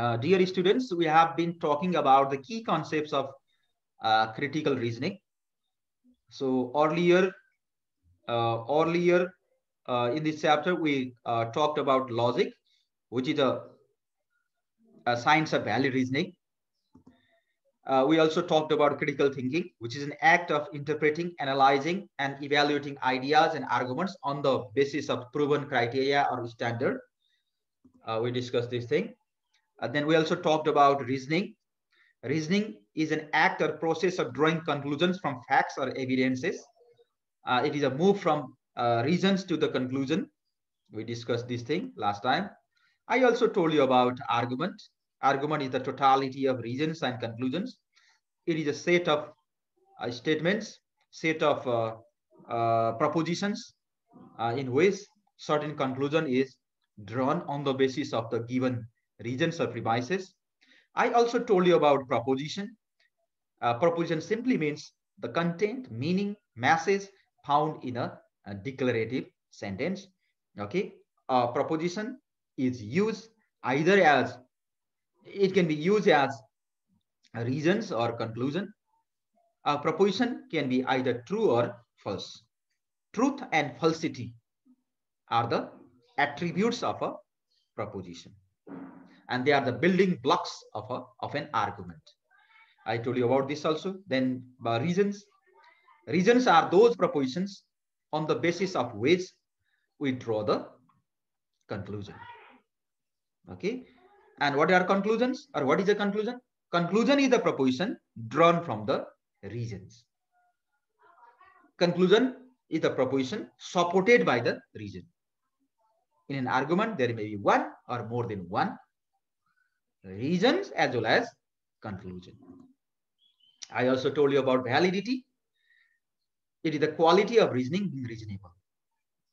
Uh, dear students, we have been talking about the key concepts of uh, critical reasoning. So earlier, uh, earlier uh, in this chapter, we uh, talked about logic, which is a, a science of value reasoning. Uh, we also talked about critical thinking, which is an act of interpreting, analyzing, and evaluating ideas and arguments on the basis of proven criteria or standard. we discussed this thing. Uh, then we also talked about reasoning. Reasoning is an act or process of drawing conclusions from facts or evidences. Uh, it is a move from uh, reasons to the conclusion. We discussed this thing last time. I also told you about argument. Argument is the totality of reasons and conclusions. It is a set of uh, statements, set of uh, uh, propositions in which certain conclusion is drawn on the basis of the given regions or premises. I also told you about proposition. Uh, proposition simply means the content, meaning, message found in a, a declarative sentence. Okay, a proposition is used either as it can be used as reasons or conclusion. A proposition can be either true or false. Truth and falsity are the attributes of a proposition and they are the building blocks of, a, of an argument. I told you about this also. Then uh, reasons. Reasons are those propositions on the basis of which we draw the conclusion. Okay. And what are conclusions or what is a conclusion? Conclusion is the proposition drawn from the reasons. Conclusion is the proposition supported by the reason. In an argument, there may be one or more than one reasons as well as conclusion. I also told you about validity. It is the quality of reasoning being reasonable.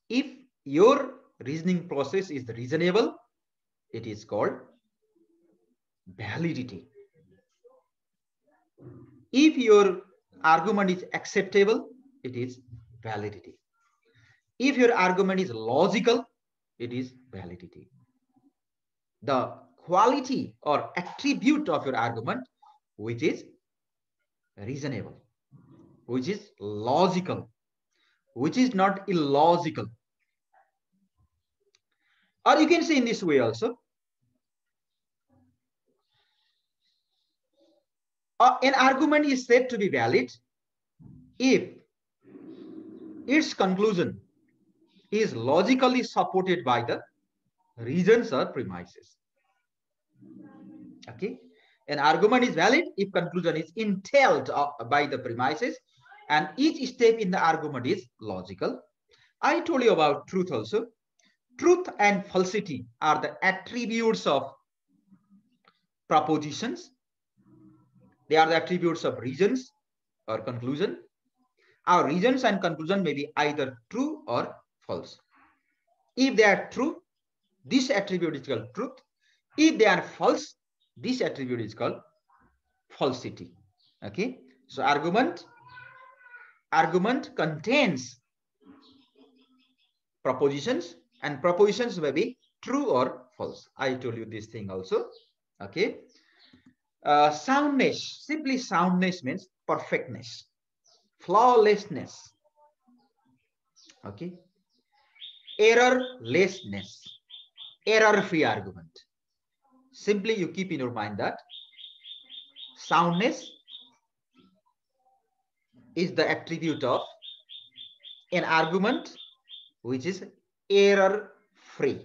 If your reasoning process is reasonable, it is called validity. If your argument is acceptable, it is validity. If your argument is logical, it is validity. The quality or attribute of your argument which is reasonable, which is logical, which is not illogical. Or you can say in this way also. Uh, an argument is said to be valid if its conclusion is logically supported by the reasons or premises. Okay. An argument is valid if conclusion is entailed uh, by the premises and each step in the argument is logical. I told you about truth also. Truth and falsity are the attributes of propositions. They are the attributes of reasons or conclusion. Our reasons and conclusion may be either true or false. If they are true, this attribute is called truth. If they are false, this attribute is called falsity. Okay. So argument, argument contains propositions and propositions may be true or false. I told you this thing also. Okay. Uh, soundness, simply soundness means perfectness, flawlessness. Okay. Errorlessness, error-free argument simply you keep in your mind that soundness is the attribute of an argument which is error free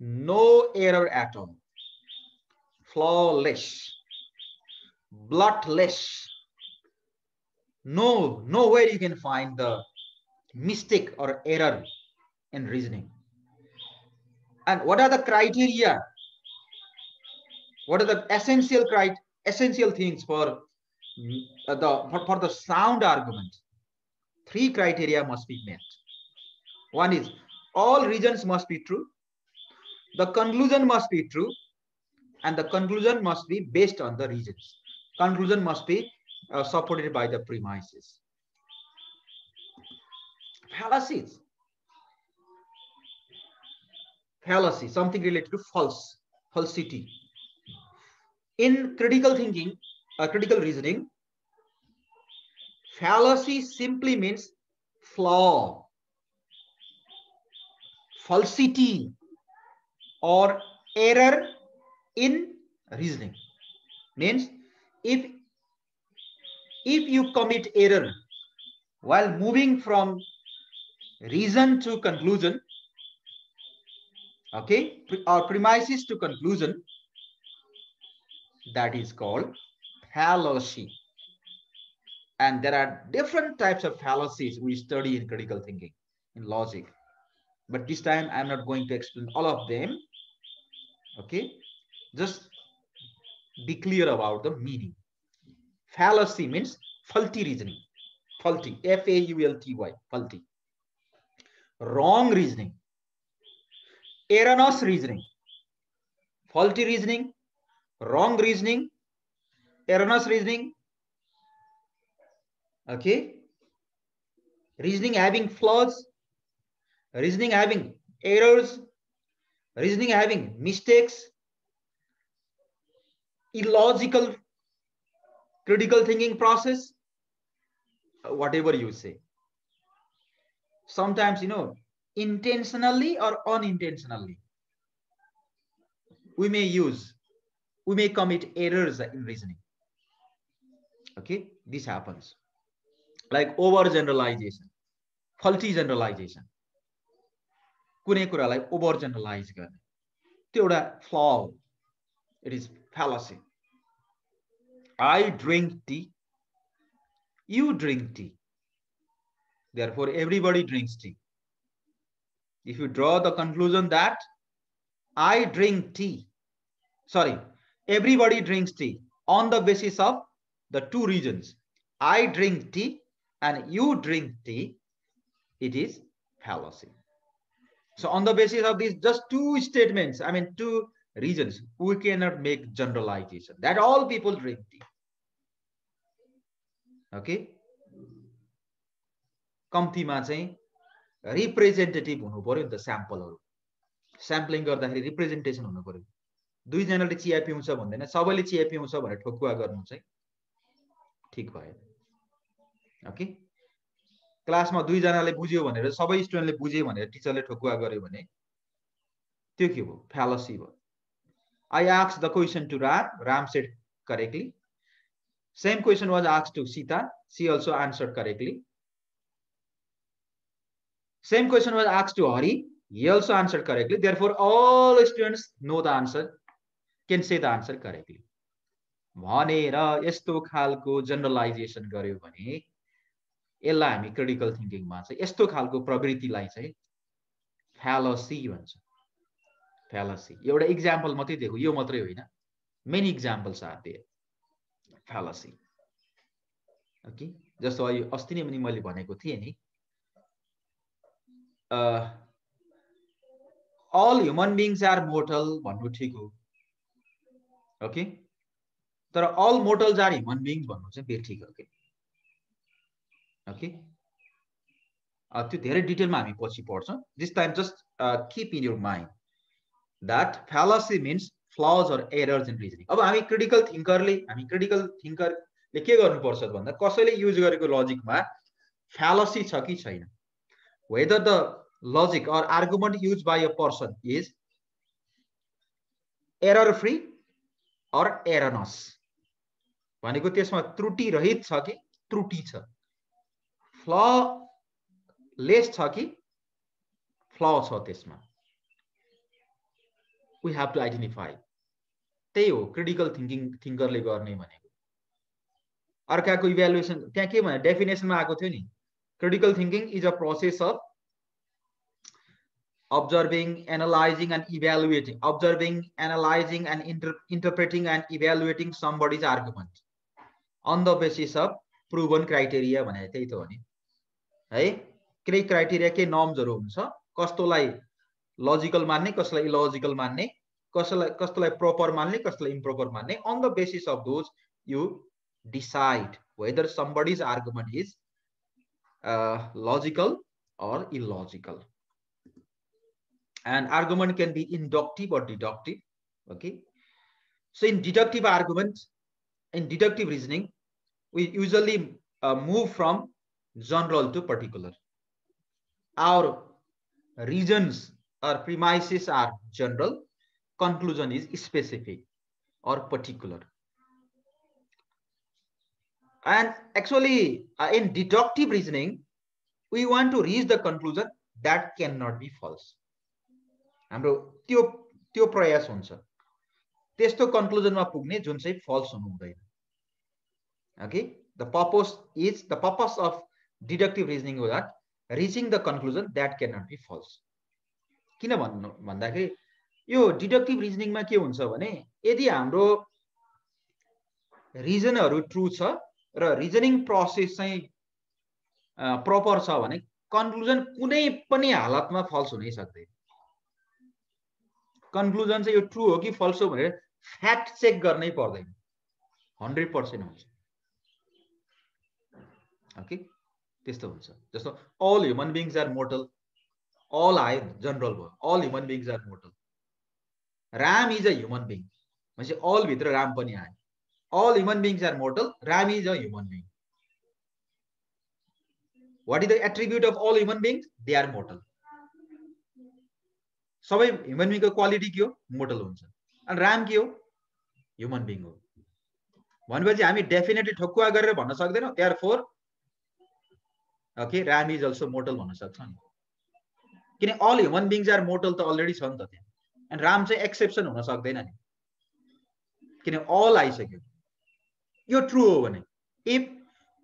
no error at all. Flawless. Bloodless. No nowhere you can find the mistake or error in reasoning. And what are the criteria what are the essential essential things for uh, the for, for the sound argument? Three criteria must be met. One is all regions must be true. The conclusion must be true. And the conclusion must be based on the regions. Conclusion must be uh, supported by the premises. Fallacies. Fallacy, something related to false, falsity in critical thinking, uh, critical reasoning, fallacy simply means flaw, falsity, or error in reasoning. Means if if you commit error while moving from reason to conclusion, okay, or premises to conclusion, that is called fallacy. And there are different types of fallacies we study in critical thinking, in logic. But this time I'm not going to explain all of them. Okay, just be clear about the meaning. Fallacy means faulty reasoning. Faulty, F-A-U-L-T-Y, faulty. Wrong reasoning. Erroneous reasoning. Faulty reasoning, wrong reasoning, erroneous reasoning, okay, reasoning having flaws, reasoning having errors, reasoning having mistakes, illogical critical thinking process, uh, whatever you say. Sometimes, you know, intentionally or unintentionally, we may use we may commit errors in reasoning. Okay, this happens. Like overgeneralization, faulty generalization. कुनै कुरालाई over generalise गर्ने त्यो एउटा फ्ल हो it is fallacy I drink tea you drink tea therefore everybody drinks tea if you draw the conclusion that i drink tea sorry everybody drinks tea on the basis of the two reasons. I drink tea and you drink tea, it is fallacy. So on the basis of these just two statements, I mean two reasons, we cannot make generalization that all people drink tea. Okay? कम्तीमा चाहिँ representative हुनु पर्यो नि त स्याम्पलहरू sampling गर्दाखेरि representation हुनु पर्यो दुईजनाले चिया पिउँछ भन्दैन सबैले चिया पिउँछ भनेर ठोकुवा गर्नु चाहिँ ठिक भएन ओके? क्लासमा दुईजनाले बुझ्यो भनेर सबै स्टुडेन्टले बुझ्यो भनेर टिचरले ठोकुवा गर्यो भने त्यो के भयो? फ्यालसी भयो। I आक्स the question to Ram Ram set correctly same question was आक्स to Sita C also answer correctly same question was आक्स to Hari he also answered correctly. Therefore all students know the answer. Can say the answer correctly भनेर यस्तो खालको generalisation गर्यो भने यसलाई हामी critical थिङ्किङमा चाहिँ यस्तो खालको प्रवृत्तिलाई चाहिँ फ्यालसी भन्छ। फ्यालसी एउटा इक्जाम्पल मात्रै दिएको यो मात्रै होइन। मेनी इक्जाम्पल्स आर दिए फ्यालसी ओके जस्तो अहिले अस्ति नै पनि मैले भनेको थिएँ नि all human beings are mortal भन्नु ठिक हो। ओके? तर all mortals are human beings भन्नु चाहिँ फेरि ठिक हो कि ओके? त्यो धेरै डिटेलमा हामी पछि पढ्छौँ। This time just keep in your mind that fallacy means flaws or errors in reasoning अब हामी क्रिटिकल थिङ्करले हामी क्रिटिकल थिङ्करले के गर्नुपर्छ भन्दा कसैले युज गरेको लजिकमा फ्यालसी छ कि छैन? Whether the logic or argument use by a person is error free or erroneous भनेको त्यसमा त्रुटि रहित छ कि त्रुटि छ? फ्ल लेस छ कि फ्ल छ त्यसमा? वी हेभ टु आइडेन्टिफाई त्यही हो क्रिटिकल थिङ्किङ थिङ्करले गर्ने भनेको। अर्काको इभ्यालुएसन त्यहाँ के भने डेफिनेसनमा आएको थियो नि। Critical thinking is a process of observing, analyzing, and evaluating. Observing, analyzing, and inter interpreting and evaluating somebody's argument on the basis of proven criteria भने त्यही त हो नि है केही क्राइटेरिया केही नर्म्सहरू हुन्छ कस्तोलाई लजिकल मान्ने कसैलाई इलोजिकल मान्ने कसैलाई कस्तोलाई प्रोपर मान्ने कसैलाई इम्प्रोपर मान्ने on the basis of those you decide whether somebody's argument is logical or illogical and argument can be inductive or deductive okay So in deductive argument, in deductive reasoning, we usually uh, move from general to particular. Our reasons or premises are general, conclusion is specific or particular. And actually, uh, in deductive reasoning, we want to reach the conclusion that cannot be false. हाम्रो त्यो त्यो प्रयास हुन्छ। त्यस्तो कन्क्लुजनमा पुग्ने जुन चाहिँ false हुनु हुँदैन। Okay the purpose is the purpose of deductive reasoning that reaching the conclusion that can not be false किन भन्नु भन्दाखेरि यो डिडक्टिभ रिजनिङमा के हुन्छ भने यदि हाम्रो रिजनहरू ट्रु छ र रिजनिङ प्रोसेस चाहिँ प्रपर छ भने कन्क्लुजन कुनै पनि हालतमा फल्स हुनै सक्दैन। कन्क्लुजन चाहिँ यो ट्रु हो कि फल्स हो भनेर फ्याक्ट चेक गर्नै पर्दैन। हन्ड्रेड पर्सेन्ट हुन्छ। ओके? त्यस्तो हुन्छ। जस्तो all human beings are mortal all आयो जनरल भयो all human beings are mortal Ram is a human being भनेपछि अलभित्र राम पनि आयो। All human beings are mortal Ram is a human being what is the attribute of all human beings they are mortal सबै human बिङको quality के हो? Mortal हुन्छ। अनि राम के हो? ह्युमन बिङ हो। भनेपछि हामी डेफिनेटली ठोकुवा गरेर भन्न सक्दैनौँ। त्यहाँ for okay Ram is also mortal भन्न सक्छौँ नि। किन all human beings are mortal त अलरेडी छ नि त त्यहाँ। अनि राम चाहिँ एक्सेप्सन हुन सक्दैन नि। किन अल आइसक्यो। यो ट्रु हो भने if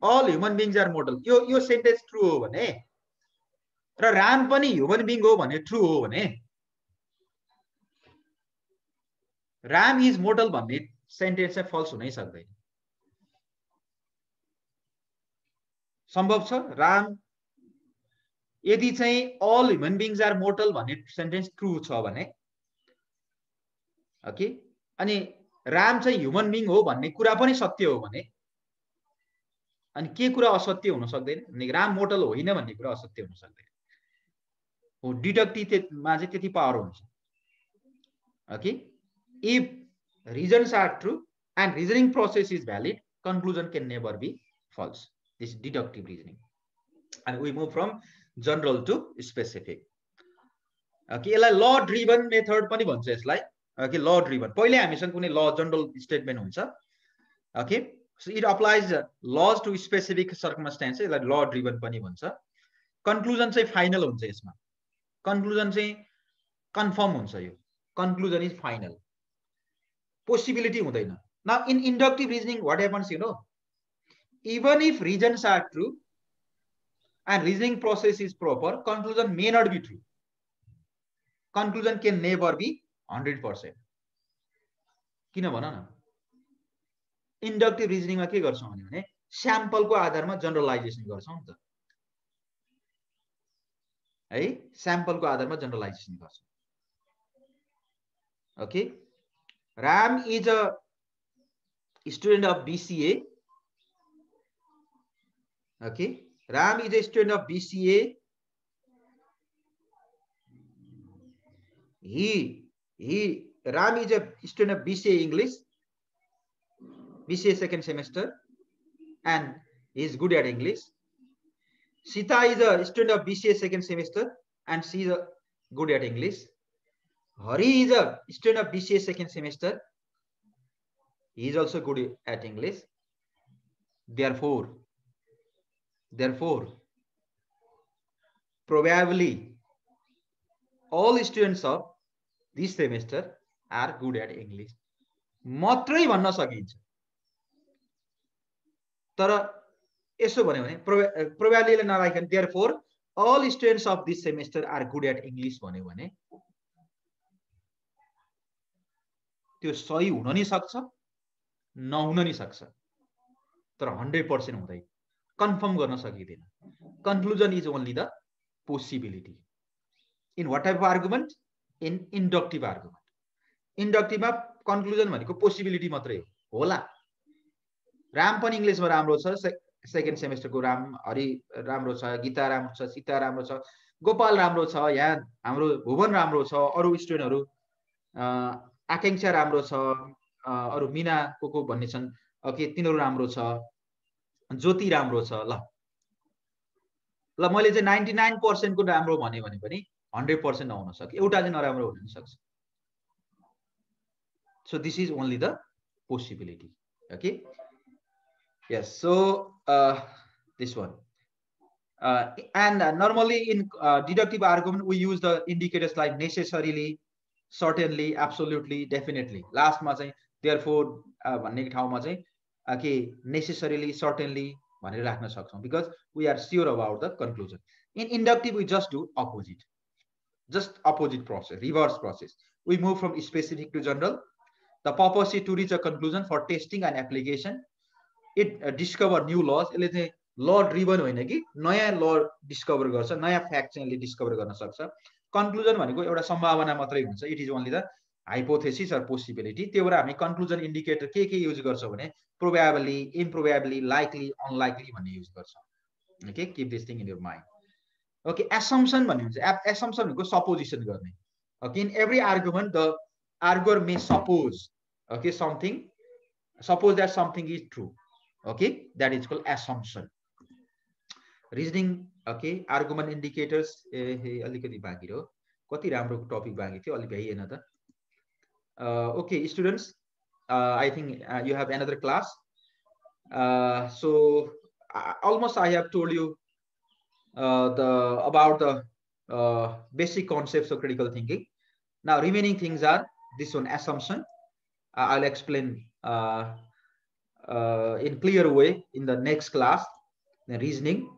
all human beings are mortal यो यो सेन्टेन्स ट्रु हो भने र राम पनि ह्युमन बिङ हो भने ट्रु हो भने राम इज मोडल भन्ने सेन्टेन्स चाहिँ फल्स हुनै सक्दैन। सम्भव छ? राम यदि चाहिँ all human beings are mortal भन्ने सेन्टेन्स ट्रु छ भने ओके अनि राम चाहिँ ह्युमन बिङ हो भन्ने कुरा पनि सत्य हो भने अनि के कुरा असत्य हुन सक्दैन? अनि राम मोटल होइन भन्ने कुरा असत्य हुन सक्दैन। हो डिडक्टिभमा चाहिँ त्यति पावर हुन्छ। Okay if reasons are true and reasoning process is valid, conclusion can never be false. This is deductive reasoning. And we move from general to specific. Okay, यसलाई ल ड्रिभन मेथड पनि भन्छ यसलाई. ओके ल driven पहिले हामीसँग कुनै ल जनरल स्टेटमेन्ट हुन्छ. Okay so it applies laws to specific circumstances यसलाई ल ड्रिभन पनि भन्छ. कन्क्लुजन चाहिँ फाइनल हुन्छ यसमा. कन्क्लुजन चाहिँ कन्फर्म हुन्छ यो. कन्क्लुजन इज फाइनल पोसिबिलिटी हुँदैन. न in inductive reasoning what you know even if reasons are true and reasoning process is proper conclusion may not be true conclusion can never be hundred percent किन भन न? Inductive रिजनिङमा के गर्छौँ भने स्याम्पलको आधारमा जनरलाइजेसन गर्छौँ है? स्याम्पलको आधारमा जनरलाइजेसन गर्छौँ। Okay Ram is a student of BCA. Okay. Ram is a student of BCA. He, he, Ram is a student of BCA English, BCA second semester, and he is good at English. Sita is a student of BCA second semester, and she is good at English. Hari is a student of BCA second semester. He is also good at English. Therefore, therefore, probably all students of this semester are good at English. मात्रै भन्न सकिन्छ तर यसो भन्यो भने प्रोभ्यालीले नराखिकन therefore all students of this semester are good at English भन्यो भने त्यो सही हुन नि सक्छ? नहुन नि सक्छ। तर हन्ड्रेड पर्सेन्ट हुँदैन। कन्फर्म गर्न सकिँदैन। Conclusion is only the possibility in what type argument in inductive argument इन्डक्टिभमा conclusion भनेको पोसिबिलिटी मात्रै हो। होला। राम पनि इङ्ग्लिसमा राम्रो छ। सेकेन्ड सेमेस्टरको राम हरि राम्रो छ गीता राम्रो छ सीता राम्रो छ गोपाल राम्रो छ यहाँ हाम्रो भुवन राम्रो छ अरू स्टुडेन्टहरू आकाङ्क्षा राम्रो छ अरू मिना को को भन्ने छन् ओके तिनीहरू राम्रो छ ज्योति राम्रो छ ल। ल मैले चाहिँ नाइन्टी नाइन पर्सेन्टको राम्रो भने पनि हन्ड्रेड पर्सेन्ट नहुन सक्छ एउटा चाहिँ नराम्रो हुन सक्छ। So this is only the possibility okay? Yes so uh, this one. uh, and uh, normally in uh, deductive argument we use absolutely definitely last ma चाहिँ therefore भन्ने ठाउँमा चाहिँ के नेसेसरीली सर्टेनली भनेर राख्न सक्छौँ because we are sure about the conclusion in inductive we just do opposite opposite process, reverse process. We move from specific to general. The purpose is to reach a conclusion for testing and application. It uh, discover new laws. यसले चाहिँ ल driven होइन कि नयाँ ल discover गर्छ नयाँ fact चाहिँ यसले डिस्कभर गर्न सक्छ कन्क्लुजन भनेको एउटा सम्भावना मात्रै हुन्छ। It is only the hypothesis or possibility त्यो भएर हामी कन्क्लुजन इन्डिकेटर के के युज गर्छौँ भने प्रोभाबली इम्प्रोभाबली लाइकली अनलाइकली भन्ने युज गर्छौँ। Okay keep this thing in your mind okay assumption भन्ने हुन्छ। एसम्सन भनेको सपोजिसन गर्ने। Okay in every argument the arguer may suppose okay something suppose that something is true okay that is call assumption reasoning okay argument indicators ए हे अलिकति बाँकी हो कति राम्रो टपिक बाँकी थियो अलिक भइएन त okay students I think you have another class so almost I have told you uh, the about the uh, basic concepts of critical thinking. Now, remaining things are this one assumption. I'll explain uh, in clear way in the next class. The reasoning,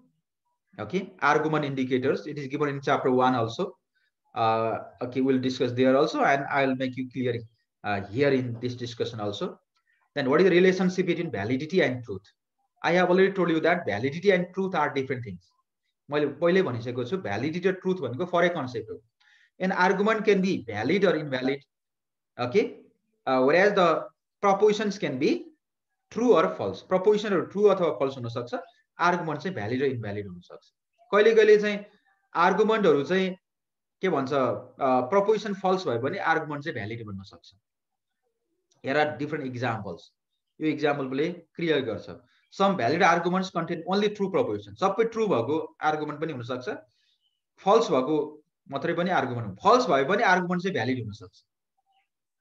okay, argument indicators. It is given in chapter one also. okay, we'll discuss there also, and I'll make you clear here in this discussion also. Then, what is the relationship between validity and truth? I have already told you that validity and truth are different things. मैले पहिल्यै भनिसकेको छु validity र truth भनेको फरक concept हो an argument can be valid or invalid okay where the propositions can be true or false प्रपोजिसनहरू true अथवा falls हुनसक्छ आर्गुमेन्ट चाहिँ भ्यालिड र इनभ्यालिड हुनसक्छ। कहिले कहिले चाहिँ आर्गुमेन्टहरू चाहिँ के भन्छ प्रपोजिसन फल्स भयो भने आर्गुमेन्ट चाहिँ भ्यालिड बन्न सक्छ। हेर आर डिफ्रेन्ट इक्जाम्पल्स यो इक्जाम्पलले क्लियर गर्छ। Some valid arguments contain only true proposition सबै ट्रु भएको आर्गुमेन्ट पनि हुनसक्छ। फल्स भएको मात्रै पनि आर्गुमेन्ट फल्स भयो भने आर्गुमेन्ट चाहिँ भ्यालिड हुनसक्छ।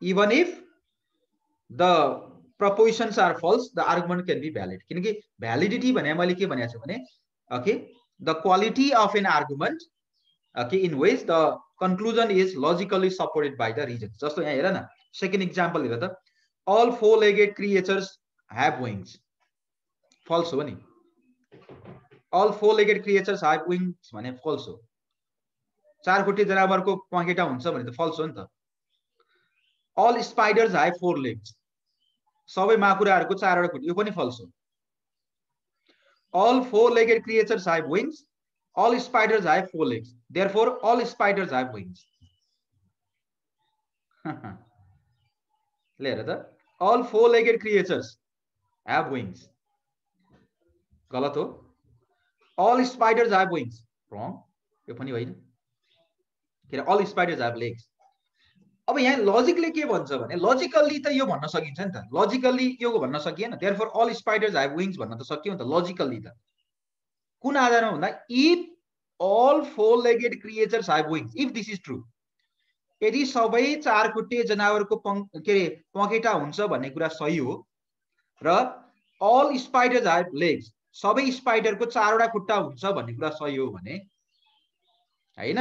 Even if the propositions are false the argument can be valid किनकि भ्यालिडिटी भने मैले के भनेको छु भने okay the quality of an argument okay in ways the conclusion is logically supported by the reason जस्तो यहाँ हेर न सेकेन्ड इक्जाम्पल हेर त all four legged creatures have wings false हो नि। All four legged creatures have wings भने false हो। चार खुट्टे जनावरको पखेटा हुन्छ भने त फल्स हो नि त। All spiders have four legs सबै माकुराहरूको चारवटा खुट्टे। यो पनि फल्स हो। All four legged creatures have wings all spiders have four legs therefore all spiders have wings ले हेर त all four legged creatures have wings गलत हो। All spiders have wings wrong यो पनि होइन। के अरे? अल स्पाइडर्स हेभ लेग्स अब यहाँ लजिकले के भन्छ भने लजिकल्ली त यो भन्न सकिन्छ नि त। लजिकल्ली यो भन्न सकिएन। Therefore all spiders have wings भन्न त सकियो नि त लजिकल्ली त। कुन आधारमा भन्दा if all four legged creatures have wings if this is true यदि सबै चार खुट्टे जनावरको पङ् के अरे पखेटा हुन्छ भन्ने कुरा सही हो र अल स्पाइडर्स हेभ लेग्स सबै स्पाइडरको चारवटा खुट्टा हुन्छ भन्ने कुरा सही हो भने होइन?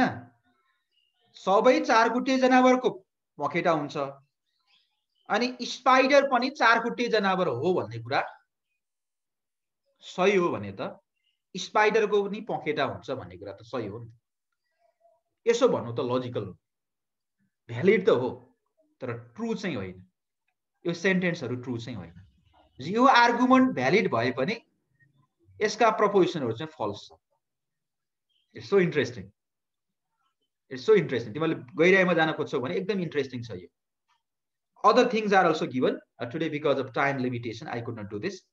सबै चारखुट्टे जनावरको पखेटा हुन्छ। अनि स्पाइडर पनि चारखुट्टे जनावर हो भन्ने कुरा। सही हो भने त स्पाइडरको पनि पखेटा हुन्छ भन्ने कुरा त सही हो नि। यसो भन्नु त लजिकल हो। भ्यालिड त हो तर ट्रु चाहिँ होइन। यो सेन्टेन्सहरू ट्रु चाहिँ होइन। यो आर्गुमेन्ट भ्यालिड भए पनि यसका प्रपोजिसनहरू चाहिँ फल्स छ। It's interesting it's so interesting तिमीले गहिराइमा जान खोज्छौ भने एकदम इन्ट्रेस्टिङ छ यो other things are also given today because of time limitation I could not do this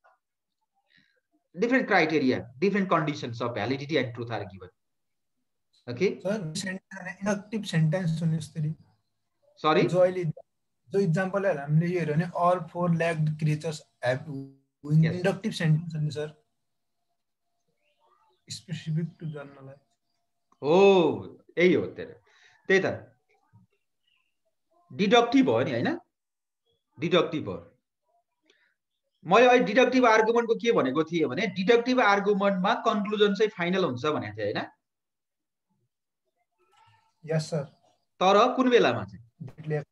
different criteria, different conditions of validity and truth are given. Okay. Sir, inactive sentence सुनिस् तेरी. Sorry. जो अहिले जो इक्जाम्पललाई हामीले यो हेऱ्यो भने all four leg creatures have inductive sentence नि सर स्पेसिफिक टु जन्नलाई हो यही हो तेरो त्यही त डिडक्टिभ हो नि होइन डिडक्टिभ हो मैले अहिले डिडक्टिभ आर्गुमेन्टको के भनेको थिएँ भने डिडक्टिभ आर्गुमेन्टमा कन्क्लुजन चाहिँ फाइनल हुन्छ भनेको थिएँ होइन यस सर तर कुन बेलामा चाहिँ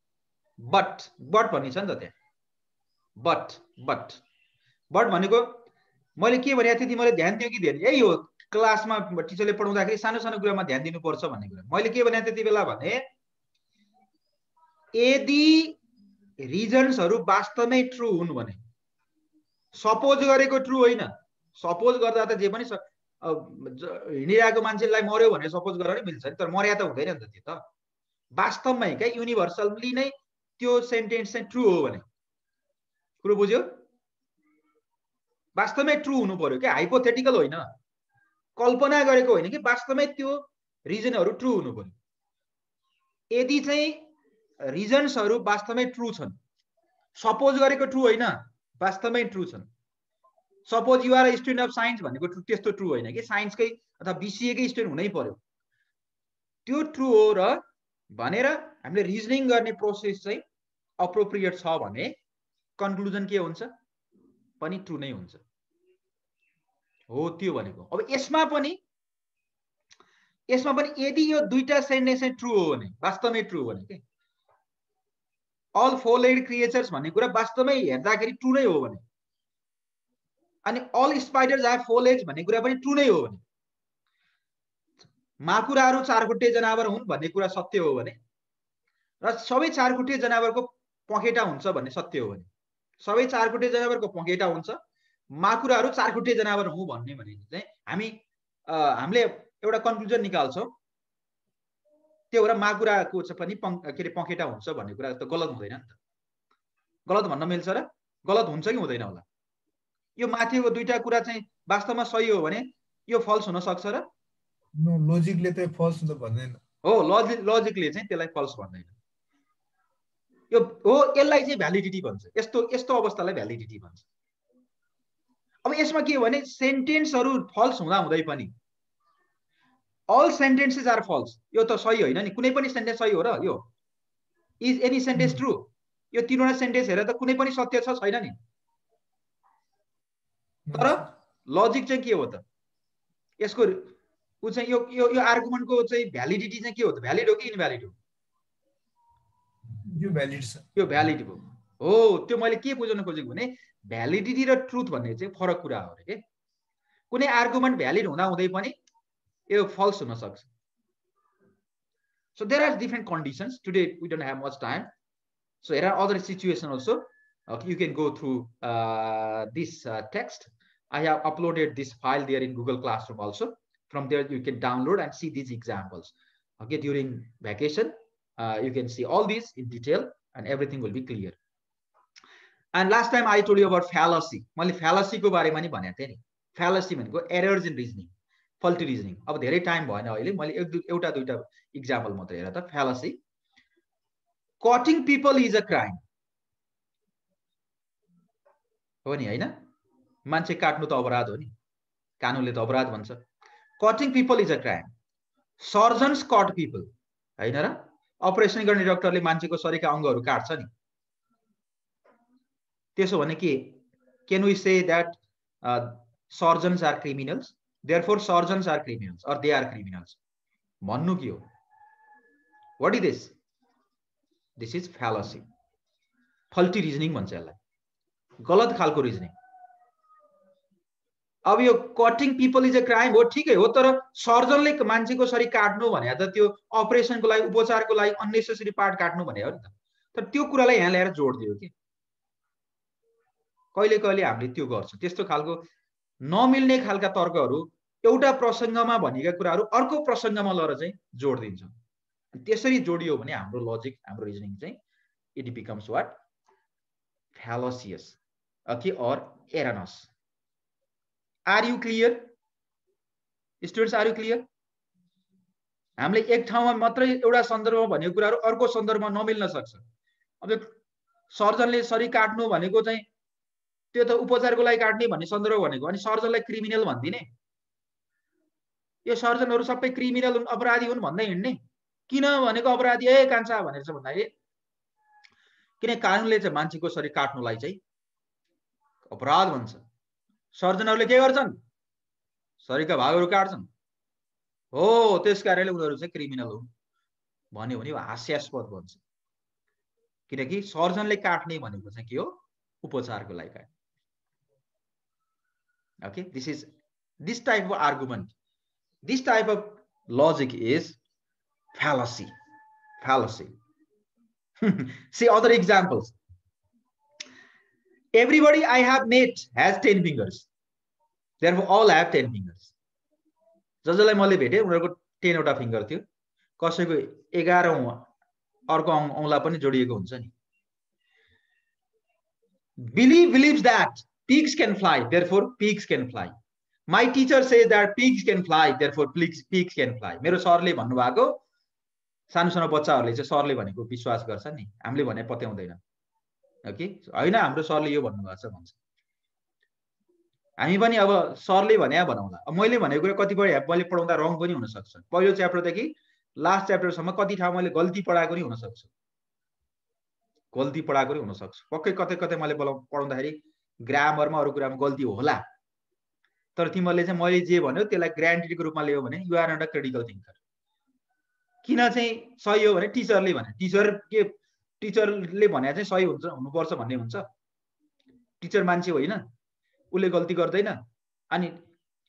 बट बट भन्ने छ नि त त्यहाँ बट बट बट भनेको मैले के भनेको थिएँ तिमीले ध्यान दियो कि ध्यान यही हो क्लासमा टिचरले पढाउँदाखेरि सानो सानो कुरामा ध्यान दिनुपर्छ भन्ने कुरा। मैले के थिएँ त्यति बेला भने यदि रिजन्सहरू वास्तवमै ट्रु हुन् भने सपोज गरेको ट्रु होइन सपोज गर्दा त जे पनि हिँडिरहेको मान्छेलाई मर्यो भने सपोज गरेर मिल्छ नि तर मर्या त हुँदैन नि त त्यो त। वास्तवमै क्या युनिभर्सल्ली नै त्यो सेन्टेन्स चाहिँ ट्रु हो भने। कुरो बुझ्यो? वास्तवमै ट्रु हुनु पर्यो क्या? हाइपोथेटिकल होइन। कल्पना गरेको होइन कि वास्तवमै त्यो रिजनहरू ट्रु हुनु पर्यो यदि चाहिँ रिजन्सहरू वास्तवमै ट्रु छन् सपोज गरेको ट्रु होइन वास्तवमै ट्रु छन्। Suppose you're student of science भनेको त्यस्तो ट्रु होइन कि साइन्सकै अथवा बिसिएकै स्टुडेन्ट हुनै पर्यो। त्यो ट्रु हो र भनेर हामीले रिजनिङ गर्ने प्रोसेस चाहिँ अप्रोप्रिएट छ भने कन्क्लुजन के हुन्छ? पनि ट्रु नै हुन्छ। हो त्यो भनेको। अब यसमा पनि यसमा पनि यदि यो दुईटा सेन्टेन्स चाहिँ ट्रु हो भने वास्तवमै ट्रु भने के? अल फोलेड क्रिएचर्स भन्ने कुरा वास्तवमै हेर्दाखेरि ट्रु नै हो भने। अनि अल स्पाइडर्स आर फोलेज भन्ने कुरा पनि ट्रु नै हो भने। माकुराहरू चारखुट्टे जनावर हुन् भन्ने कुरा सत्य हो भने र सबै चारखुट्टे जनावरको पखेटा हुन्छ भन्ने सत्य हो भने। सबै चारखुट्टे जनावरको पखेटा हुन्छ माकुराहरू चारखुट्टे जनावर हुँ भन्ने भने चाहिँ हामी हामीले एउटा कन्क्लुजन निकाल्छौँ। त्यो भएर माकुराको पनि के अरे पखेटा हुन्छ भन्ने कुरा त गलत हुँदैन नि त। गलत भन्न मिल्छ र गलत हुन्छ कि हुँदैन होला? यो माथिको दुईवटा कुरा चाहिँ वास्तवमा सही हो भने यो फल्स हुन सक्छ र? लोजिकले त फल्स भन्दैन। हो लजिक लजिकले चाहिँ त्यसलाई फल्स भन्दैन। यो हो यसलाई चाहिँ भ्यालिडिटी भन्छ। यस्तो यस्तो अवस्थालाई भ्यालिडिटी भन्छ। अब यसमा के हो भने सेन्टेन्सहरू फल्स हुँदा हुँदै पनि। अल सेन्टेन्सेस आर फल्स यो त सही होइन नि। कुनै पनि सेन्टेन्स सही हो र यो। इज एनी सेन्टेन्स ट्रु यो तिनवटा सेन्टेन्स हेरेर त कुनै पनि सत्य छ छैन नि। तर लजिक चाहिँ के हो त? यसको ऊ चाहिँ यो यो आर्गुमेन्टको चाहिँ भ्यालिडिटी चाहिँ के हो त? भ्यालिड हो कि इनभ्यालिड हो? यो भ्यालिड छ। यो भ्यालिड हो। हो त्यो मैले के बुझाउन खोजेको भने भ्यालिडिटी र ट्रुथ भन्ने चाहिँ फरक कुरा हो अरे के कुनै आर्गुमेन्ट भ्यालिड हुँदा हुँदै पनि यो फल्स हुन सक्छ So there are different conditions. Today we don't have much time. So there are other situations also. Okay, you can go through uh, this uh, text. I have uploaded this file there in Google Classroom also. From there you can download and see these examples. Okay, during vacation, uh, you can see all these in detail And last time I told you about fallacy. मैले फ्यालसीको बारेमा नि भनेको थिएँ नि। Fallacy भनेको errors in reasoning faulty reasoning अब धेरै time भएन अहिले। मैले एक एउटा दुइटा इक्जाम्पल मात्रै हेर त। Fallacy cutting people is a crime हो नि होइन? मान्छे काट्नु त अपराध हो नि। कानुनले त अपराध भन्छ। Cutting people is a crime surgeons cut people होइन र? अपरेसन गर्ने डक्टरले मान्छेको शरीरका अङ्गहरू काट्छ नि। त्यसो भने के? Can we say that surgeons are criminals therefore surgeons are criminals or they are criminals भन्नु के हो? What is this this is fallacy faulty reasoning भन्छ यसलाई। गलत खालको रिजनिङ अब यो cutting people is a crime हो ठिकै हो तर सर्जनले मान्छेको शरीर काट्नु भने त त्यो अपरेसनको लागि उपचारको लागि अन्नेसेसरी पार्ट काट्नु भने हो नि त। तर त्यो कुरालाई यहाँ ल्याएर जोड दियो कि? कहिले कहिले हामीले त्यो गर्छौँ। त्यस्तो खालको नमिल्ने खालका तर्कहरू एउटा प्रसङ्गमा भनेका कुराहरू अर्को प्रसङ्गमा लगेर चाहिँ जोड त्यसरी जोडियो भने हाम्रो लजिक हाम्रो रिजनिङ चाहिँ इट बिकम्स वाट फ्यालोसियस कि or erroneous are you clear students are you clear हामीले एक ठाउँमा मात्रै एउटा सन्दर्भमा भनेको कुराहरू अर्को सन्दर्भमा नमिल्न सक्छ। अब सर्जनले सरी काट्नु भनेको चाहिँ त्यो त उपचारको लागि काट्ने भन्ने सन्दर्भ भनेको अनि सर्जनलाई क्रिमिनल भनिदिने। यो सर्जनहरू सबै क्रिमिनल हुन् अपराधी हुन् भन्दै हिँड्ने। किन भनेको अपराधी ए कान्छा भनेर चाहिँ भन्दाखेरि किन कानुनले चाहिँ मान्छेको शरीर काट्नुलाई चाहिँ अपराध भन्छ। सर्जनहरूले के गर्छन्? शरीरका भागहरू काट्छन्। हो त्यस कारणले उनीहरू चाहिँ क्रिमिनल हुन् भन्यो भने हास्यास्पद भन्छ। किनकि सर्जनले काट्ने भनेको चाहिँ के हो? उपचारको लागि काट्ने। Okay this is this type of argument this type of logic is fallacy fallacy see other examples everybody i have met has 10 fingers therefore all have 10 fingers जसलाई मैले भेटेँ उनीहरूको टेनवटा फिङ्गर थियो कसैको एघारौँ अर्को औँला पनि जोडिएको हुन्छ नि believe believes that pigs can fly therefore pigs can fly. My teacher says that pigs can fly therefore pigs, pigs can fly. मेरो सरले भन्नुभएको सानो सानो बच्चाहरूले चाहिँ सरले भनेको विश्वास गर्छ नि। हामीले भने पत्याउँदैन ओके? होइन हाम्रो सरले यो भन्नुभएको छ भन्छ। हामी पनि अब सरले भने भनौँला। मैले भनेको कुरा कतिपय मैले पढाउँदा रङ पनि हुनसक्छ। पहिलो च्याप्टरदेखि लास्ट च्याप्टरसम्म कति ठाउँ मैले गल्ती पढाएको नि हुनसक्छ। गल्ती पढाएको नि हुनसक्छ। पक्कै कतै कतै मैले पढाउँदाखेरि ग्रामरमा अरू कुरामा गल्ती होला। तर तिमीहरूले चाहिँ मैले जे भन्यो त्यसलाई ग्रान्टेडको रूपमा लियो भने you're not a critical thinker किन चाहिँ सही हो भने टिचरले भने। टिचर के टिचरले भने चाहिँ सही हुन्छ हुनुपर्छ भन्ने हुन्छ। टिचर मान्छे होइन। उसले गल्ती गर्दैन। अनि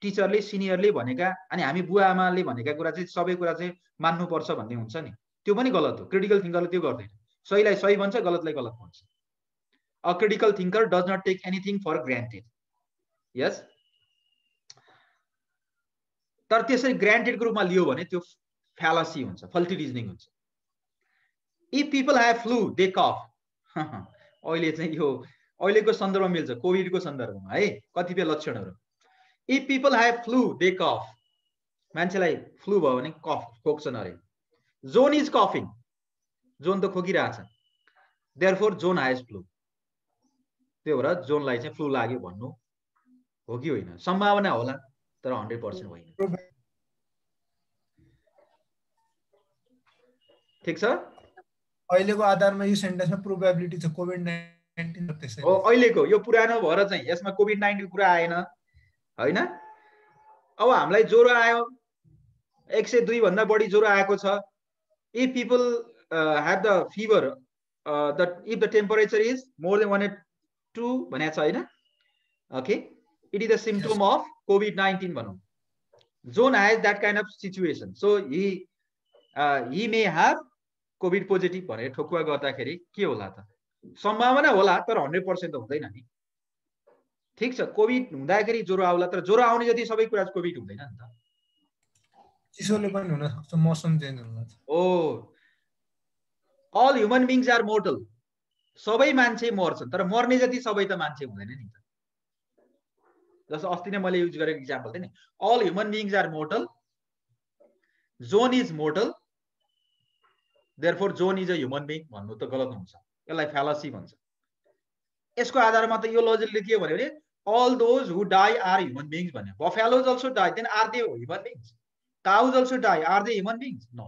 टिचरले सिनियरले भनेका अनि हामी बुवा आमाले भनेका कुरा चाहिँ सबै कुरा चाहिँ मान्नुपर्छ भन्ने हुन्छ नि। त्यो पनि गलत हो। क्रिटिकल थिङ्करले त्यो गर्दैन। सहीलाई सही भन्छ गलतलाई गलत भन्छ। A critical thinker does not take anything for granted. Yes? तर त्यसरी ग्रान्टेडको रूपमा लियो भने त्यो फ्यालसी हुन्छ फल्टी रिजनिङ हुन्छ. If people have flu they cough अहिले चाहिँ यो अहिलेको सन्दर्भमा मिल्छ कोभिडको सन्दर्भमा है? कतिपय लक्षणहरू। If people have flu they cough मान्छेलाई फ्लु भयो भने कफ खोक्छन् अरे जोन इज कफिङ जोन त खोकिरहेछ। Therefore John has flu त्यो भएर जोनलाई चाहिँ फ्लू लाग्यो भन्नु हो कि होइन? सम्भावना होला तर हन्ड्रेड पर्सेन्ट होइन। ठिक छ? अहिलेको आधारमा यो सेन्टेन्समा प्रोबेबिलिटी छ कोभिड नाइन्टिन हो अहिलेको यो पुरानो भएर चाहिँ यसमा कोभिड नाइन्टिन कुरा आएन होइन? अब हामीलाई ज्वरो आयो एक सय दुईभन्दा बढी ज्वरो आएको छ। If people have the fever the if the temperature is more than one two भनेको छ होइन? Okay it is the symptom of COVID nineteen भनौँ। John has that kind of situation so he he may have COVID positive भनेर ठोकुवा गर्दाखेरि के होला त? सम्भावना होला तर हन्ड्रेड पर्सेन्ट त हुँदैन नि। ठिक छ कोभिड हुँदाखेरि ज्वरो आउला तर ज्वरो आउने जति सबै कुरा कोभिड हुँदैन नि त। चिसोले पनि हुन सक्छ मौसम चेन्ज हुन ओ all human beings are mortal सबै मान्छे मर्छन् तर मर्ने जति सबै त मान्छे हुँदैन नि त। जस्तो अस्ति नै मैले युज गरेको इक्जाम्पल थिएँ नि all human beings are mortal John is mortal therefore John is a human being भन्नु त गलत हुन्छ। यसलाई फ्यालसी भन्छ। यसको आधारमा त यो लजिकले के भन्यो भने all those who die are human beings भन्यो। Buffaloes also die then are they human beings cows also die are they human beings no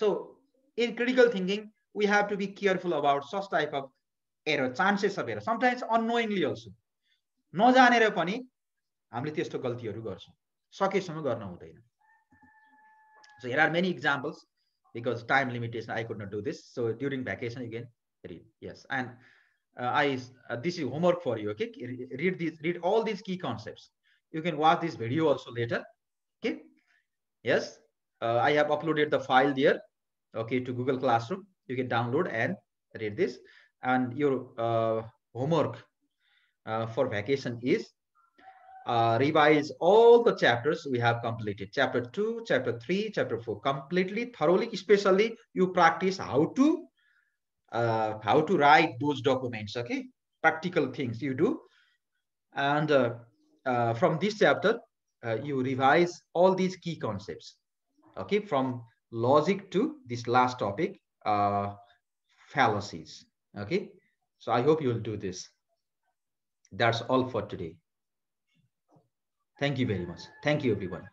so in critical thinking we have to be careful about such type of error, chances of error. Sometimes unknowingly also. नजानेर पनि हामीले त्यस्तो गल्तीहरू गर्छौँ सकेसम्म गर्न हुँदैन many examples because time limitation, I could not do this. So during vacation, you can read. Yes, and uh, I uh, this is homework for you. Okay, read these, read all these key concepts. You can watch this video also later. Okay. Yes, uh, I have uploaded the file there. Okay, to Google Classroom you can download and read this. And your uh, homework uh, for vacation is uh, revise all the chapters we have completed. Chapter 2 chapter 3 chapter 4 completely thoroughly especially you practice how to uh, how to write those documents okay? Practical things you do. And uh, uh, from this chapter you revise all these key concepts okay? From logic to this last topic uh, fallacies. Okay. So I hope you will do this. That's all for today. Thank you very much. Thank you, everyone.